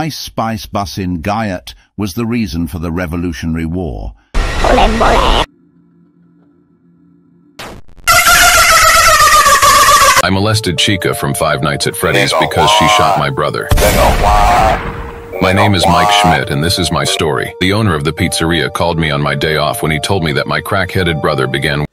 Ice Spice bus in Guyot was the reason for the Revolutionary War. I molested Chica from Five Nights at Freddy's because she shot my brother. My name is Mike Schmidt, and this is my story. The owner of the pizzeria called me on my day off when he told me that my crack-headed brother began